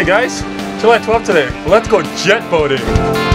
Hey guys, July 12th today. Let's go jet boating.